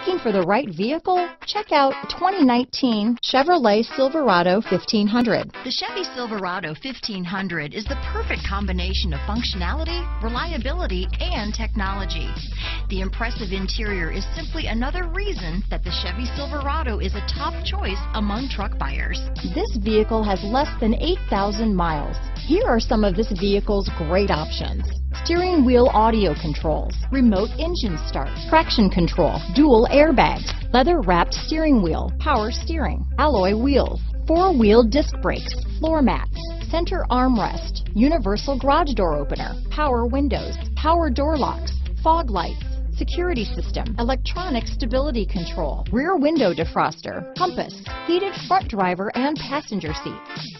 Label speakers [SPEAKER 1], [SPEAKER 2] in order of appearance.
[SPEAKER 1] Looking for the right vehicle? Check out 2019 Chevrolet Silverado 1500.
[SPEAKER 2] The Chevy Silverado 1500 is the perfect combination of functionality, reliability, and technology. The impressive interior is simply another reason that the Chevy Silverado is a top choice among truck buyers.
[SPEAKER 1] This vehicle has less than 8,000 miles. Here are some of this vehicle's great options. Steering wheel audio controls, remote engine start, traction control, dual airbags, leather wrapped steering wheel, power steering, alloy wheels, four wheel disc brakes, floor mats, center armrest, universal garage door opener, power windows, power door locks, fog lights, security system, electronic stability control, rear window defroster, compass, heated front driver and passenger seats.